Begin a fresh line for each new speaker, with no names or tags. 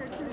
Okay.